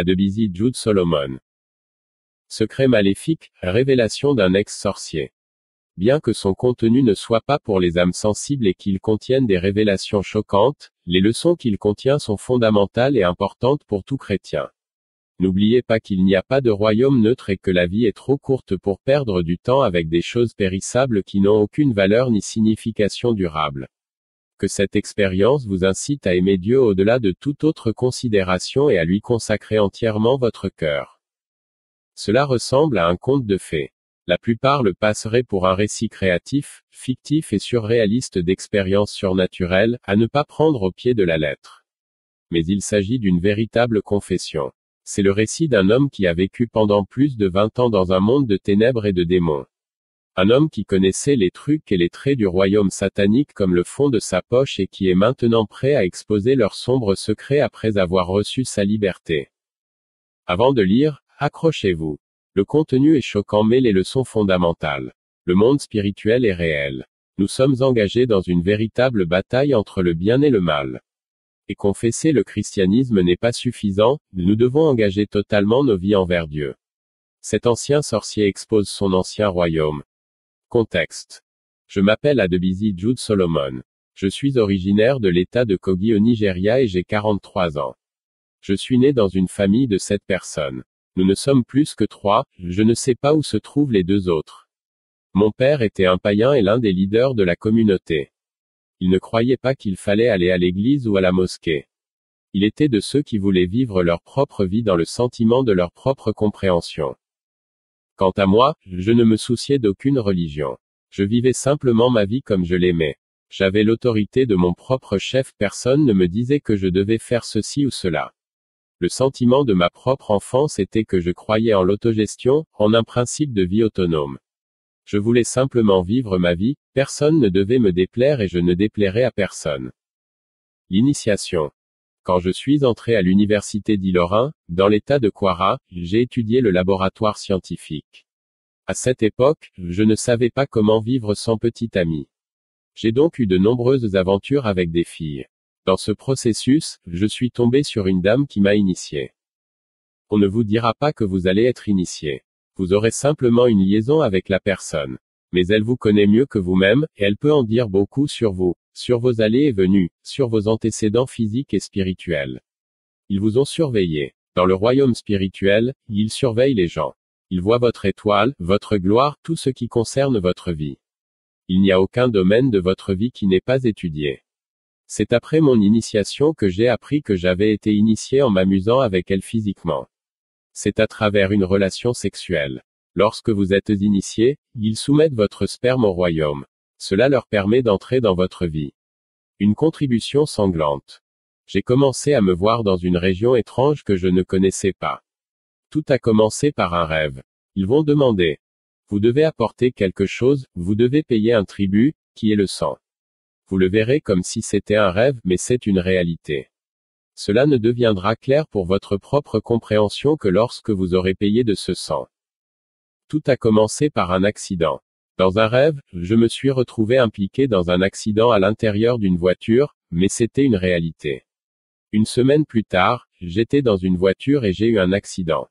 Adebisi Jude Solomon. Secret maléfique, révélation d'un ex-sorcier. Bien que son contenu ne soit pas pour les âmes sensibles et qu'il contienne des révélations choquantes, les leçons qu'il contient sont fondamentales et importantes pour tout chrétien. N'oubliez pas qu'il n'y a pas de royaume neutre et que la vie est trop courte pour perdre du temps avec des choses périssables qui n'ont aucune valeur ni signification durable que cette expérience vous incite à aimer Dieu au-delà de toute autre considération et à lui consacrer entièrement votre cœur. Cela ressemble à un conte de fées. La plupart le passeraient pour un récit créatif, fictif et surréaliste d'expériences surnaturelles, à ne pas prendre au pied de la lettre. Mais il s'agit d'une véritable confession. C'est le récit d'un homme qui a vécu pendant plus de 20 ans dans un monde de ténèbres et de démons. Un homme qui connaissait les trucs et les traits du royaume satanique comme le fond de sa poche et qui est maintenant prêt à exposer leurs sombres secrets après avoir reçu sa liberté. Avant de lire, accrochez-vous. Le contenu est choquant mais les leçons fondamentales. Le monde spirituel est réel. Nous sommes engagés dans une véritable bataille entre le bien et le mal. Et confesser le christianisme n'est pas suffisant, nous devons engager totalement nos vies envers Dieu. Cet ancien sorcier expose son ancien royaume, Contexte. Je m'appelle Adebisi Jude Solomon. Je suis originaire de l'État de Kogi au Nigeria et j'ai 43 ans. Je suis né dans une famille de sept personnes. Nous ne sommes plus que trois, je ne sais pas où se trouvent les deux autres. Mon père était un païen et l'un des leaders de la communauté. Il ne croyait pas qu'il fallait aller à l'église ou à la mosquée. Il était de ceux qui voulaient vivre leur propre vie dans le sentiment de leur propre compréhension. Quant à moi, je ne me souciais d'aucune religion. Je vivais simplement ma vie comme je l'aimais. J'avais l'autorité de mon propre chef, personne ne me disait que je devais faire ceci ou cela. Le sentiment de ma propre enfance était que je croyais en l'autogestion, en un principe de vie autonome. Je voulais simplement vivre ma vie, personne ne devait me déplaire et je ne déplairais à personne. L'initiation. Quand je suis entré à l'université d'Ilorin, dans l'état de Kwara, j'ai étudié le laboratoire scientifique. À cette époque, je ne savais pas comment vivre sans petit ami. J'ai donc eu de nombreuses aventures avec des filles. Dans ce processus, je suis tombé sur une dame qui m'a initié. On ne vous dira pas que vous allez être initié. Vous aurez simplement une liaison avec la personne. Mais elle vous connaît mieux que vous-même, et elle peut en dire beaucoup sur vous sur vos allées et venues, sur vos antécédents physiques et spirituels. Ils vous ont surveillé. Dans le royaume spirituel, ils surveillent les gens. Ils voient votre étoile, votre gloire, tout ce qui concerne votre vie. Il n'y a aucun domaine de votre vie qui n'est pas étudié. C'est après mon initiation que j'ai appris que j'avais été initié en m'amusant avec elle physiquement. C'est à travers une relation sexuelle. Lorsque vous êtes initié, ils soumettent votre sperme au royaume. Cela leur permet d'entrer dans votre vie. Une contribution sanglante. J'ai commencé à me voir dans une région étrange que je ne connaissais pas. Tout a commencé par un rêve. Ils vont demander. Vous devez apporter quelque chose, vous devez payer un tribut, qui est le sang. Vous le verrez comme si c'était un rêve, mais c'est une réalité. Cela ne deviendra clair pour votre propre compréhension que lorsque vous aurez payé de ce sang. Tout a commencé par un accident. Dans un rêve, je me suis retrouvé impliqué dans un accident à l'intérieur d'une voiture, mais c'était une réalité. Une semaine plus tard, j'étais dans une voiture et j'ai eu un accident.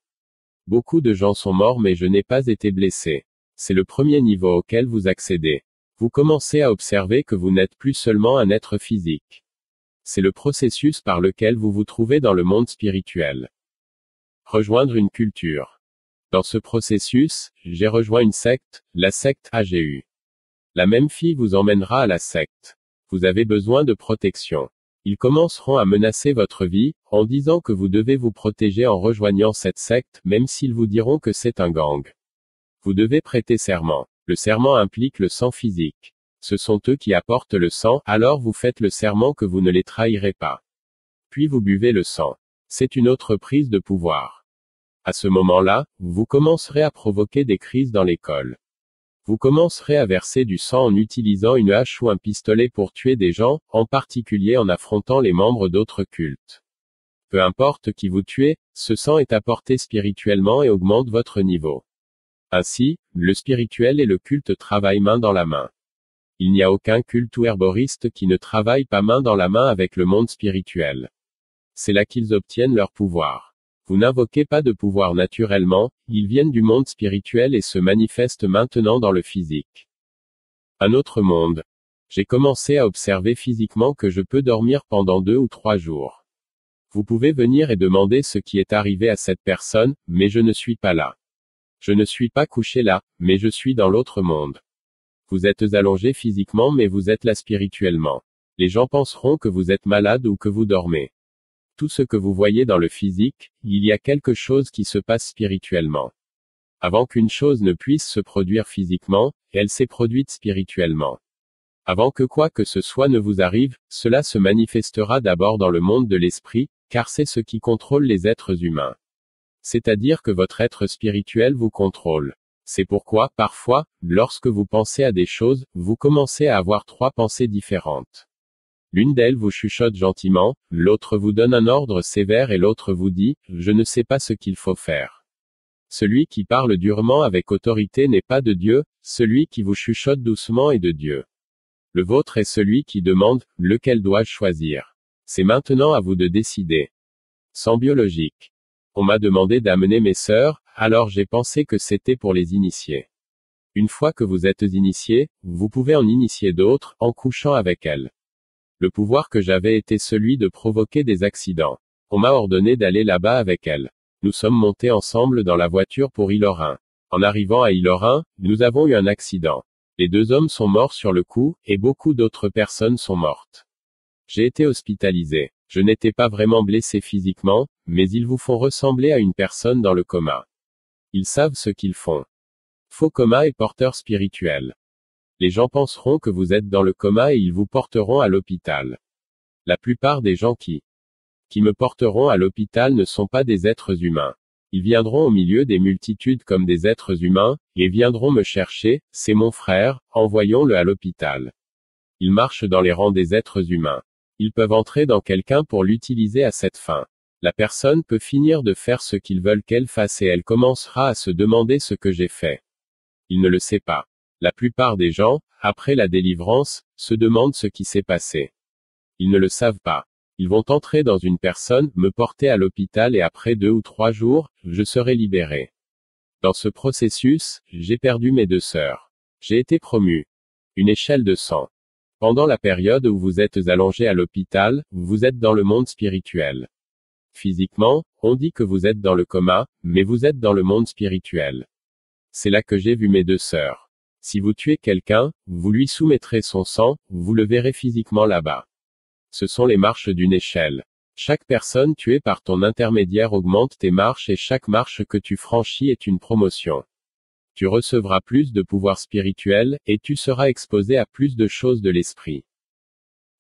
Beaucoup de gens sont morts mais je n'ai pas été blessé. C'est le premier niveau auquel vous accédez. Vous commencez à observer que vous n'êtes plus seulement un être physique. C'est le processus par lequel vous vous trouvez dans le monde spirituel. Rejoindre une culture. Dans ce processus, j'ai rejoint une secte, la secte AGU. La même fille vous emmènera à la secte. Vous avez besoin de protection. Ils commenceront à menacer votre vie, en disant que vous devez vous protéger en rejoignant cette secte, même s'ils vous diront que c'est un gang. Vous devez prêter serment. Le serment implique le sang physique. Ce sont eux qui apportent le sang, alors vous faites le serment que vous ne les trahirez pas. Puis vous buvez le sang. C'est une autre prise de pouvoir. À ce moment-là, vous commencerez à provoquer des crises dans l'école. Vous commencerez à verser du sang en utilisant une hache ou un pistolet pour tuer des gens, en particulier en affrontant les membres d'autres cultes. Peu importe qui vous tuez, ce sang est apporté spirituellement et augmente votre niveau. Ainsi, le spirituel et le culte travaillent main dans la main. Il n'y a aucun culte ou herboriste qui ne travaille pas main dans la main avec le monde spirituel. C'est là qu'ils obtiennent leur pouvoir. Vous n'invoquez pas de pouvoir naturellement, ils viennent du monde spirituel et se manifestent maintenant dans le physique. Un autre monde. J'ai commencé à observer physiquement que je peux dormir pendant deux ou trois jours. Vous pouvez venir et demander ce qui est arrivé à cette personne, mais je ne suis pas là. Je ne suis pas couché là, mais je suis dans l'autre monde. Vous êtes allongé physiquement mais vous êtes là spirituellement. Les gens penseront que vous êtes malade ou que vous dormez. Tout ce que vous voyez dans le physique, il y a quelque chose qui se passe spirituellement. Avant qu'une chose ne puisse se produire physiquement, elle s'est produite spirituellement. Avant que quoi que ce soit ne vous arrive, cela se manifestera d'abord dans le monde de l'esprit, car c'est ce qui contrôle les êtres humains. C'est-à-dire que votre être spirituel vous contrôle. C'est pourquoi, parfois, lorsque vous pensez à des choses, vous commencez à avoir trois pensées différentes. L'une d'elles vous chuchote gentiment, l'autre vous donne un ordre sévère et l'autre vous dit, je ne sais pas ce qu'il faut faire. Celui qui parle durement avec autorité n'est pas de Dieu, celui qui vous chuchote doucement est de Dieu. Le vôtre est celui qui demande, lequel dois-je choisir? C'est maintenant à vous de décider. Sans biologique. On m'a demandé d'amener mes sœurs, alors j'ai pensé que c'était pour les initier. Une fois que vous êtes initié, vous pouvez en initier d'autres, en couchant avec elles. Le pouvoir que j'avais était celui de provoquer des accidents. On m'a ordonné d'aller là-bas avec elles. Nous sommes montés ensemble dans la voiture pour Ilorin. En arrivant à Ilorin, nous avons eu un accident. Les deux hommes sont morts sur le coup, et beaucoup d'autres personnes sont mortes. J'ai été hospitalisé. Je n'étais pas vraiment blessé physiquement, mais ils vous font ressembler à une personne dans le coma. Ils savent ce qu'ils font. Faux coma et porteur spirituel. Les gens penseront que vous êtes dans le coma et ils vous porteront à l'hôpital. La plupart des gens qui qui me porteront à l'hôpital ne sont pas des êtres humains. Ils viendront au milieu des multitudes comme des êtres humains, et viendront me chercher, c'est mon frère, envoyons-le à l'hôpital. Ils marchent dans les rangs des êtres humains. Ils peuvent entrer dans quelqu'un pour l'utiliser à cette fin. La personne peut finir de faire ce qu'ils veulent qu'elle fasse et elle commencera à se demander ce que j'ai fait. Il ne le sait pas. La plupart des gens, après la délivrance, se demandent ce qui s'est passé. Ils ne le savent pas. Ils vont entrer dans une personne, me porter à l'hôpital et après deux ou trois jours, je serai libéré. Dans ce processus, j'ai perdu mes deux sœurs. J'ai été promu. Une échelle de sang. Pendant la période où vous êtes allongé à l'hôpital, vous êtes dans le monde spirituel. Physiquement, on dit que vous êtes dans le coma, mais vous êtes dans le monde spirituel. C'est là que j'ai vu mes deux sœurs. Si vous tuez quelqu'un, vous lui soumettrez son sang, vous le verrez physiquement là-bas. Ce sont les marches d'une échelle. Chaque personne tuée par ton intermédiaire augmente tes marches et chaque marche que tu franchis est une promotion tu recevras plus de pouvoir spirituel, et tu seras exposé à plus de choses de l'esprit.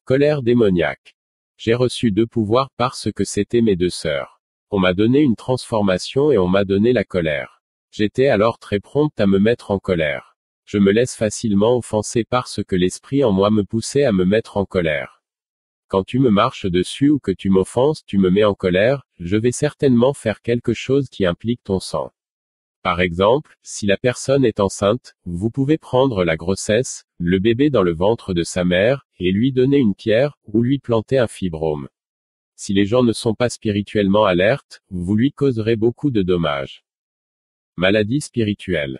Colère démoniaque. J'ai reçu deux pouvoirs parce que c'était mes deux sœurs. On m'a donné une transformation et on m'a donné la colère. J'étais alors très prompte à me mettre en colère. Je me laisse facilement offenser parce que l'esprit en moi me poussait à me mettre en colère. Quand tu me marches dessus ou que tu m'offenses, tu me mets en colère, je vais certainement faire quelque chose qui implique ton sang. Par exemple, si la personne est enceinte, vous pouvez prendre la grossesse, le bébé dans le ventre de sa mère, et lui donner une pierre, ou lui planter un fibrome. Si les gens ne sont pas spirituellement alertes, vous lui causerez beaucoup de dommages. Maladie spirituelle.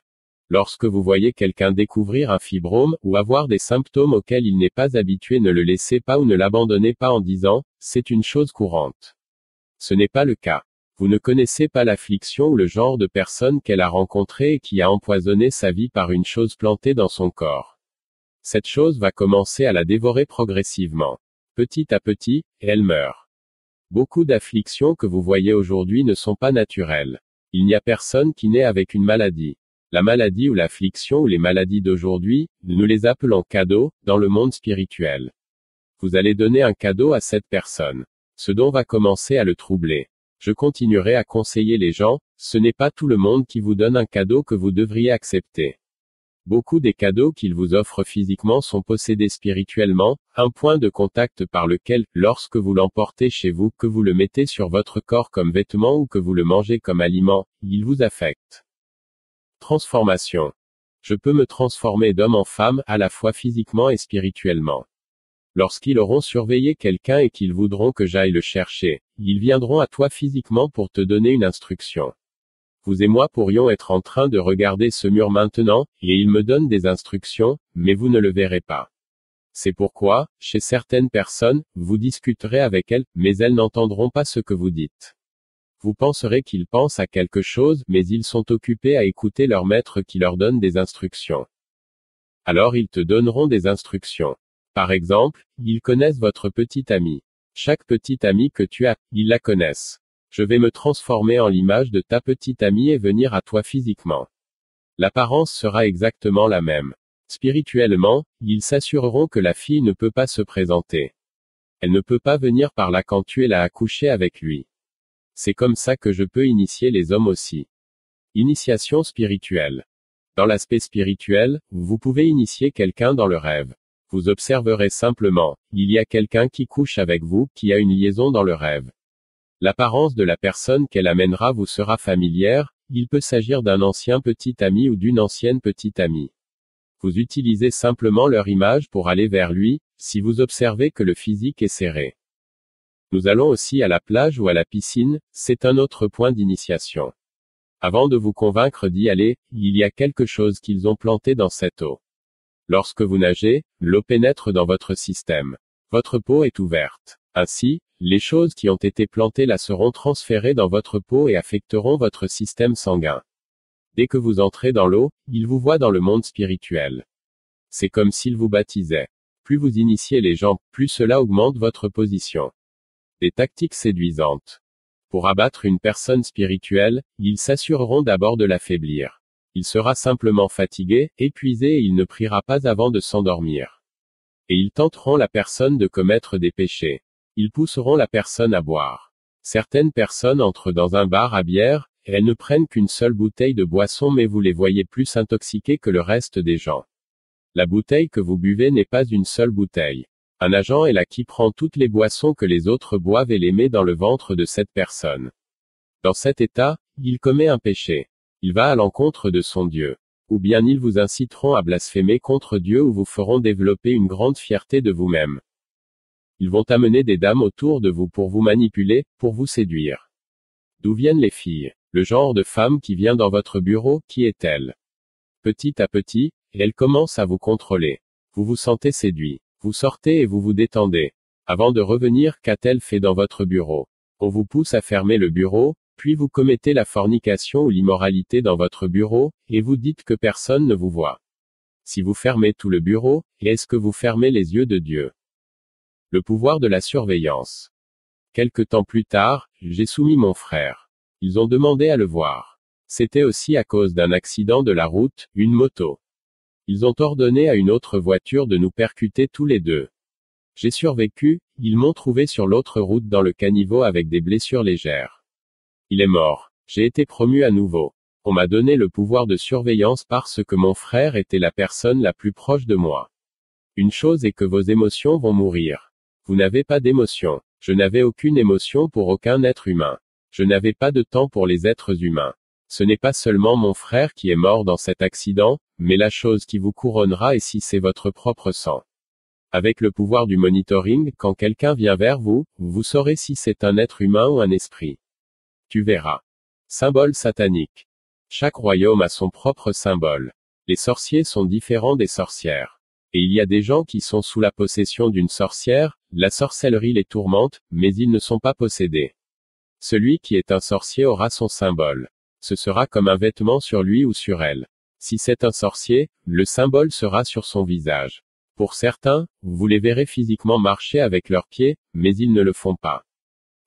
Lorsque vous voyez quelqu'un découvrir un fibrome, ou avoir des symptômes auxquels il n'est pas habitué, ne le laissez pas ou ne l'abandonnez pas en disant, c'est une chose courante. Ce n'est pas le cas. Vous ne connaissez pas l'affliction ou le genre de personne qu'elle a rencontré et qui a empoisonné sa vie par une chose plantée dans son corps. Cette chose va commencer à la dévorer progressivement. Petit à petit, et elle meurt. Beaucoup d'afflictions que vous voyez aujourd'hui ne sont pas naturelles. Il n'y a personne qui naît avec une maladie. La maladie ou l'affliction ou les maladies d'aujourd'hui, nous les appelons cadeaux, dans le monde spirituel. Vous allez donner un cadeau à cette personne. Ce don va commencer à le troubler. Je continuerai à conseiller les gens, ce n'est pas tout le monde qui vous donne un cadeau que vous devriez accepter. Beaucoup des cadeaux qu'ils vous offrent physiquement sont possédés spirituellement, un point de contact par lequel, lorsque vous l'emportez chez vous, que vous le mettez sur votre corps comme vêtement ou que vous le mangez comme aliment, il vous affecte. Transformation. Je peux me transformer d'homme en femme, à la fois physiquement et spirituellement. Lorsqu'ils auront surveillé quelqu'un et qu'ils voudront que j'aille le chercher, ils viendront à toi physiquement pour te donner une instruction. Vous et moi pourrions être en train de regarder ce mur maintenant, et il me donne des instructions, mais vous ne le verrez pas. C'est pourquoi, chez certaines personnes, vous discuterez avec elles, mais elles n'entendront pas ce que vous dites. Vous penserez qu'ils pensent à quelque chose, mais ils sont occupés à écouter leur maître qui leur donne des instructions. Alors ils te donneront des instructions. Par exemple, ils connaissent votre petite amie. Chaque petite amie que tu as, ils la connaissent. Je vais me transformer en l'image de ta petite amie et venir à toi physiquement. L'apparence sera exactement la même. Spirituellement, ils s'assureront que la fille ne peut pas se présenter. Elle ne peut pas venir par là quand tu es là à coucher avec lui. C'est comme ça que je peux initier les hommes aussi. Initiation spirituelle. Dans l'aspect spirituel, vous pouvez initier quelqu'un dans le rêve. Vous observerez simplement, il y a quelqu'un qui couche avec vous, qui a une liaison dans le rêve. L'apparence de la personne qu'elle amènera vous sera familière, il peut s'agir d'un ancien petit ami ou d'une ancienne petite amie. Vous utilisez simplement leur image pour aller vers lui, si vous observez que le physique est serré. Nous allons aussi à la plage ou à la piscine, c'est un autre point d'initiation. Avant de vous convaincre d'y aller, il y a quelque chose qu'ils ont planté dans cette eau. Lorsque vous nagez, l'eau pénètre dans votre système. Votre peau est ouverte. Ainsi, les choses qui ont été plantées là seront transférées dans votre peau et affecteront votre système sanguin. Dès que vous entrez dans l'eau, il vous voit dans le monde spirituel. C'est comme s'il vous baptisait. Plus vous initiez les gens, plus cela augmente votre position. Des tactiques séduisantes. Pour abattre une personne spirituelle, ils s'assureront d'abord de l'affaiblir. Il sera simplement fatigué, épuisé et il ne priera pas avant de s'endormir. Et ils tenteront la personne de commettre des péchés. Ils pousseront la personne à boire. Certaines personnes entrent dans un bar à bière, et elles ne prennent qu'une seule bouteille de boisson mais vous les voyez plus intoxiquées que le reste des gens. La bouteille que vous buvez n'est pas une seule bouteille. Un agent est là qui prend toutes les boissons que les autres boivent et les met dans le ventre de cette personne. Dans cet état, il commet un péché. Il va à l'encontre de son Dieu. Ou bien ils vous inciteront à blasphémer contre Dieu ou vous feront développer une grande fierté de vous-même. Ils vont amener des dames autour de vous pour vous manipuler, pour vous séduire. D'où viennent les filles? Le genre de femme qui vient dans votre bureau, qui est-elle? Petit à petit, elle commence à vous contrôler. Vous vous sentez séduit. Vous sortez et vous vous détendez. Avant de revenir, qu'a-t-elle fait dans votre bureau? On vous pousse à fermer le bureau, puis vous commettez la fornication ou l'immoralité dans votre bureau, et vous dites que personne ne vous voit. Si vous fermez tout le bureau, est-ce que vous fermez les yeux de Dieu? Le pouvoir de la surveillance. Quelque temps plus tard, j'ai soumis mon frère. Ils ont demandé à le voir. C'était aussi à cause d'un accident de la route, une moto. Ils ont ordonné à une autre voiture de nous percuter tous les deux. J'ai survécu, ils m'ont trouvé sur l'autre route dans le caniveau avec des blessures légères. Il est mort. J'ai été promu à nouveau. On m'a donné le pouvoir de surveillance parce que mon frère était la personne la plus proche de moi. Une chose est que vos émotions vont mourir. Vous n'avez pas d'émotion. Je n'avais aucune émotion pour aucun être humain. Je n'avais pas de temps pour les êtres humains. Ce n'est pas seulement mon frère qui est mort dans cet accident, mais la chose qui vous couronnera est si c'est votre propre sang. Avec le pouvoir du monitoring, quand quelqu'un vient vers vous, vous saurez si c'est un être humain ou un esprit. Tu verras. Symbole satanique. Chaque royaume a son propre symbole. Les sorciers sont différents des sorcières. Et il y a des gens qui sont sous la possession d'une sorcière, la sorcellerie les tourmente, mais ils ne sont pas possédés. Celui qui est un sorcier aura son symbole. Ce sera comme un vêtement sur lui ou sur elle. Si c'est un sorcier, le symbole sera sur son visage. Pour certains, vous les verrez physiquement marcher avec leurs pieds, mais ils ne le font pas.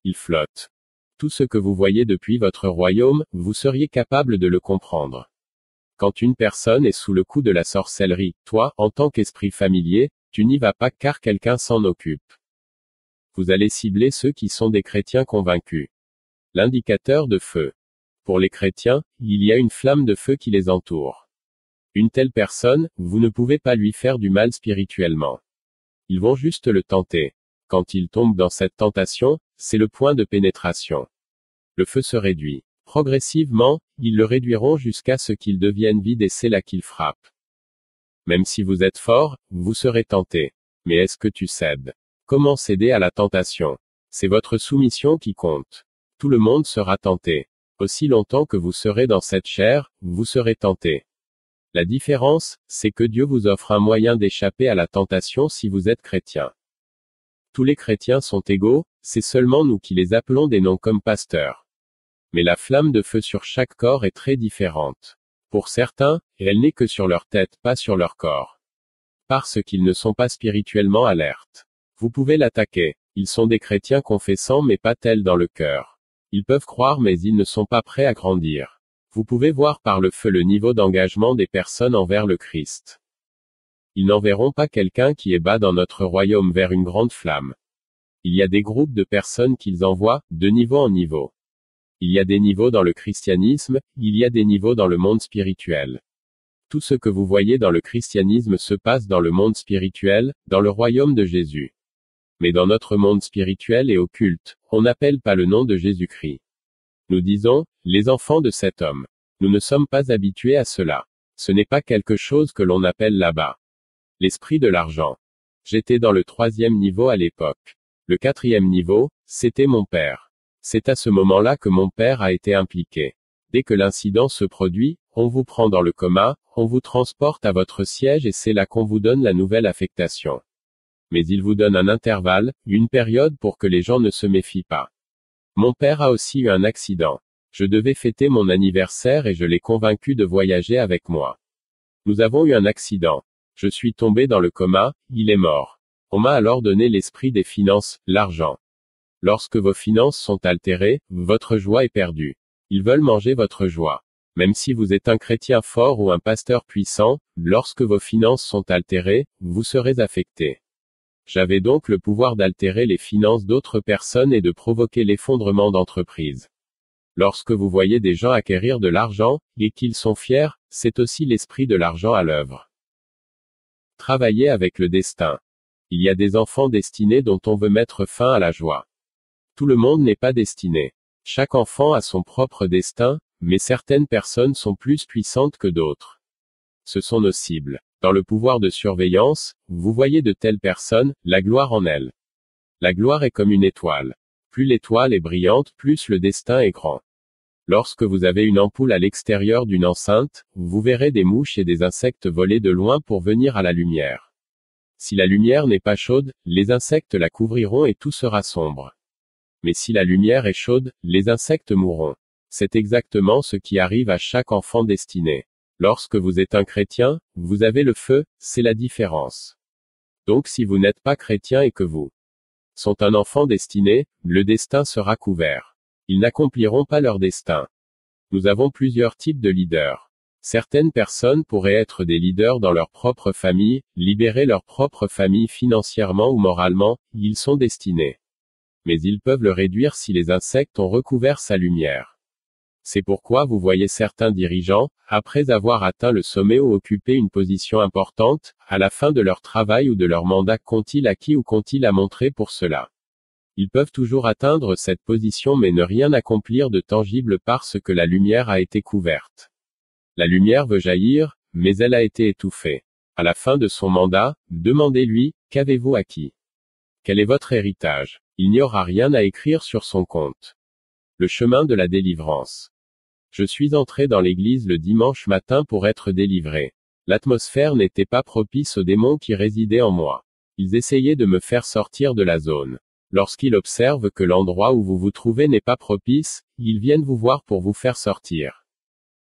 Ils flottent tout ce que vous voyez depuis votre royaume, vous seriez capable de le comprendre. Quand une personne est sous le coup de la sorcellerie, toi, en tant qu'esprit familier, tu n'y vas pas car quelqu'un s'en occupe. Vous allez cibler ceux qui sont des chrétiens convaincus. L'indicateur de feu. Pour les chrétiens, il y a une flamme de feu qui les entoure. Une telle personne, vous ne pouvez pas lui faire du mal spirituellement. Ils vont juste le tenter. Quand ils tombent dans cette tentation, c'est le point de pénétration. Le feu se réduit. Progressivement, ils le réduiront jusqu'à ce qu'il devienne vide et c'est là qu'il frappe. Même si vous êtes fort, vous serez tenté. Mais est-ce que tu cèdes? Comment céder à la tentation? C'est votre soumission qui compte. Tout le monde sera tenté. Aussi longtemps que vous serez dans cette chair, vous serez tenté. La différence, c'est que Dieu vous offre un moyen d'échapper à la tentation si vous êtes chrétien. Tous les chrétiens sont égaux, c'est seulement nous qui les appelons des noms comme pasteurs. Mais la flamme de feu sur chaque corps est très différente. Pour certains, elle n'est que sur leur tête, pas sur leur corps. Parce qu'ils ne sont pas spirituellement alertes. Vous pouvez l'attaquer. Ils sont des chrétiens confessants mais pas tels dans le cœur. Ils peuvent croire mais ils ne sont pas prêts à grandir. Vous pouvez voir par le feu le niveau d'engagement des personnes envers le Christ. Ils n'enverront pas quelqu'un qui est bas dans notre royaume vers une grande flamme. Il y a des groupes de personnes qu'ils envoient, de niveau en niveau. Il y a des niveaux dans le christianisme, il y a des niveaux dans le monde spirituel. Tout ce que vous voyez dans le christianisme se passe dans le monde spirituel, dans le royaume de Jésus. Mais dans notre monde spirituel et occulte, on n'appelle pas le nom de Jésus-Christ. Nous disons, les enfants de cet homme. Nous ne sommes pas habitués à cela. Ce n'est pas quelque chose que l'on appelle là-bas. L'esprit de l'argent. J'étais dans le troisième niveau à l'époque. Le quatrième niveau, c'était mon père. C'est à ce moment-là que mon père a été impliqué. Dès que l'incident se produit, on vous prend dans le coma, on vous transporte à votre siège et c'est là qu'on vous donne la nouvelle affectation. Mais il vous donne un intervalle, une période pour que les gens ne se méfient pas. Mon père a aussi eu un accident. Je devais fêter mon anniversaire et je l'ai convaincu de voyager avec moi. Nous avons eu un accident. Je suis tombé dans le coma, il est mort. On m'a alors donné l'esprit des finances, l'argent. Lorsque vos finances sont altérées, votre joie est perdue. Ils veulent manger votre joie. Même si vous êtes un chrétien fort ou un pasteur puissant, lorsque vos finances sont altérées, vous serez affecté. J'avais donc le pouvoir d'altérer les finances d'autres personnes et de provoquer l'effondrement d'entreprises. Lorsque vous voyez des gens acquérir de l'argent, et qu'ils sont fiers, c'est aussi l'esprit de l'argent à l'œuvre. Travailler avec le destin. Il y a des enfants destinés dont on veut mettre fin à la joie. Tout le monde n'est pas destiné. Chaque enfant a son propre destin, mais certaines personnes sont plus puissantes que d'autres. Ce sont nos cibles. Dans le pouvoir de surveillance, vous voyez de telles personnes, la gloire en elles. La gloire est comme une étoile. Plus l'étoile est brillante, plus le destin est grand. Lorsque vous avez une ampoule à l'extérieur d'une enceinte, vous verrez des mouches et des insectes voler de loin pour venir à la lumière. Si la lumière n'est pas chaude, les insectes la couvriront et tout sera sombre. Mais si la lumière est chaude, les insectes mourront. C'est exactement ce qui arrive à chaque enfant destiné. Lorsque vous êtes un chrétien, vous avez le feu, c'est la différence. Donc si vous n'êtes pas chrétien et que vous sont un enfant destiné, le destin sera couvert. Ils n'accompliront pas leur destin. Nous avons plusieurs types de leaders. Certaines personnes pourraient être des leaders dans leur propre famille, libérer leur propre famille financièrement ou moralement, ils sont destinés mais ils peuvent le réduire si les insectes ont recouvert sa lumière. C'est pourquoi vous voyez certains dirigeants, après avoir atteint le sommet ou occupé une position importante, à la fin de leur travail ou de leur mandat qu'ont-ils acquis ou qu'ont-ils à montrer pour cela? Ils peuvent toujours atteindre cette position mais ne rien accomplir de tangible parce que la lumière a été couverte. La lumière veut jaillir, mais elle a été étouffée. À la fin de son mandat, demandez-lui, qu'avez-vous acquis? Quel est votre héritage? Il n'y aura rien à écrire sur son compte. Le chemin de la délivrance. Je suis entré dans l'église le dimanche matin pour être délivré. L'atmosphère n'était pas propice aux démons qui résidaient en moi. Ils essayaient de me faire sortir de la zone. Lorsqu'ils observent que l'endroit où vous vous trouvez n'est pas propice, ils viennent vous voir pour vous faire sortir.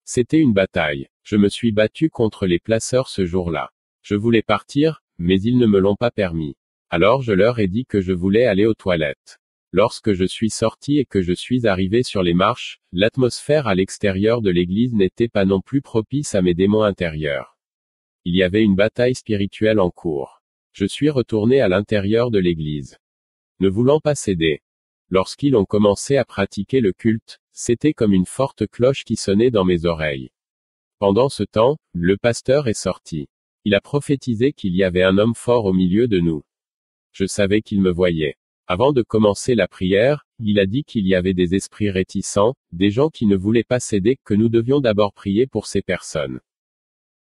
C'était une bataille. Je me suis battu contre les placeurs ce jour-là. Je voulais partir, mais ils ne me l'ont pas permis. Alors je leur ai dit que je voulais aller aux toilettes. Lorsque je suis sorti et que je suis arrivé sur les marches, l'atmosphère à l'extérieur de l'église n'était pas non plus propice à mes démons intérieurs. Il y avait une bataille spirituelle en cours. Je suis retourné à l'intérieur de l'église. Ne voulant pas céder. Lorsqu'ils ont commencé à pratiquer le culte, c'était comme une forte cloche qui sonnait dans mes oreilles. Pendant ce temps, le pasteur est sorti. Il a prophétisé qu'il y avait un homme fort au milieu de nous. Je savais qu'il me voyait. Avant de commencer la prière, il a dit qu'il y avait des esprits réticents, des gens qui ne voulaient pas céder, que nous devions d'abord prier pour ces personnes.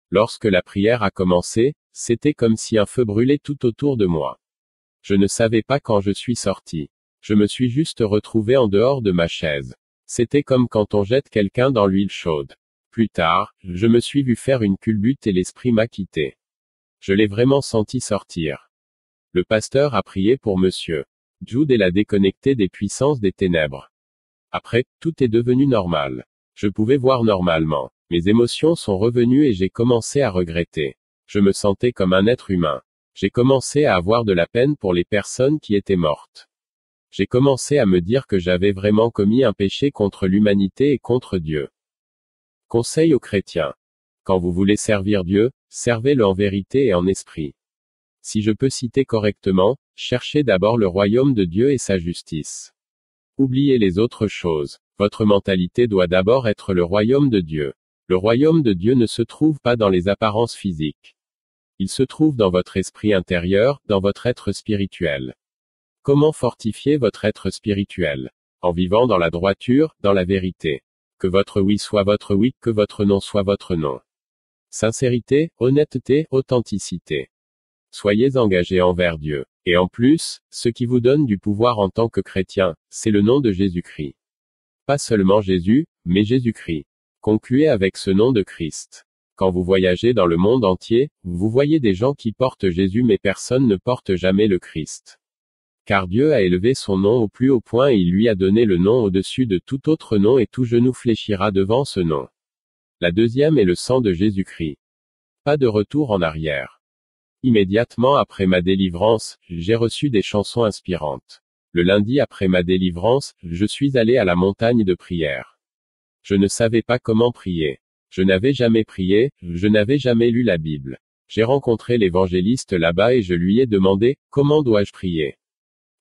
Lorsque la prière a commencé, c'était comme si un feu brûlait tout autour de moi. Je ne savais pas quand je suis sorti. Je me suis juste retrouvé en dehors de ma chaise. C'était comme quand on jette quelqu'un dans l'huile chaude. Plus tard, je me suis vu faire une culbute et l'esprit m'a quitté. Je l'ai vraiment senti sortir. Le pasteur a prié pour monsieur. Jude et l'a déconnecté des puissances des ténèbres. Après, tout est devenu normal. Je pouvais voir normalement. Mes émotions sont revenues et j'ai commencé à regretter. Je me sentais comme un être humain. J'ai commencé à avoir de la peine pour les personnes qui étaient mortes. J'ai commencé à me dire que j'avais vraiment commis un péché contre l'humanité et contre Dieu. Conseil aux chrétiens. Quand vous voulez servir Dieu, servez-le en vérité et en esprit. Si je peux citer correctement, cherchez d'abord le royaume de Dieu et sa justice. Oubliez les autres choses. Votre mentalité doit d'abord être le royaume de Dieu. Le royaume de Dieu ne se trouve pas dans les apparences physiques. Il se trouve dans votre esprit intérieur, dans votre être spirituel. Comment fortifier votre être spirituel? En vivant dans la droiture, dans la vérité. Que votre oui soit votre oui, que votre non soit votre non. Sincérité, honnêteté, authenticité. Soyez engagés envers Dieu. Et en plus, ce qui vous donne du pouvoir en tant que chrétien, c'est le nom de Jésus-Christ. Pas seulement Jésus, mais Jésus-Christ. Concluez avec ce nom de Christ. Quand vous voyagez dans le monde entier, vous voyez des gens qui portent Jésus mais personne ne porte jamais le Christ. Car Dieu a élevé son nom au plus haut point et il lui a donné le nom au-dessus de tout autre nom et tout genou fléchira devant ce nom. La deuxième est le sang de Jésus-Christ. Pas de retour en arrière. Immédiatement après ma délivrance, j'ai reçu des chansons inspirantes. Le lundi après ma délivrance, je suis allé à la montagne de prière. Je ne savais pas comment prier. Je n'avais jamais prié, je n'avais jamais lu la Bible. J'ai rencontré l'évangéliste là-bas et je lui ai demandé, comment dois-je prier?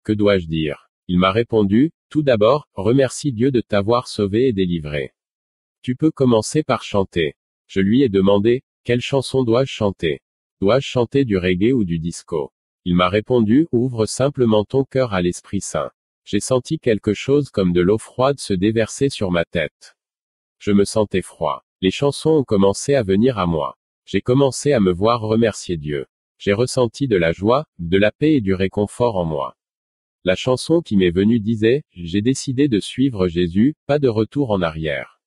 Que dois-je dire? Il m'a répondu, tout d'abord, remercie Dieu de t'avoir sauvé et délivré. Tu peux commencer par chanter. Je lui ai demandé, quelle chanson dois-je chanter? Dois-je chanter du reggae ou du disco? Il m'a répondu, ouvre simplement ton cœur à l'Esprit Saint. J'ai senti quelque chose comme de l'eau froide se déverser sur ma tête. Je me sentais froid. Les chansons ont commencé à venir à moi. J'ai commencé à me voir remercier Dieu. J'ai ressenti de la joie, de la paix et du réconfort en moi. La chanson qui m'est venue disait, J'ai décidé de suivre Jésus, pas de retour en arrière.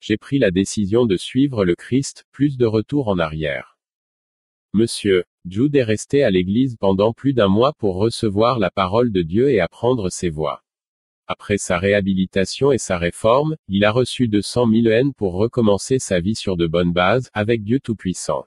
J'ai pris la décision de suivre le Christ, plus de retour en arrière. Monsieur, Jude est resté à l'église pendant plus d'un mois pour recevoir la parole de Dieu et apprendre ses voix. Après sa réhabilitation et sa réforme, il a reçu 200 000 haines pour recommencer sa vie sur de bonnes bases, avec Dieu Tout-Puissant.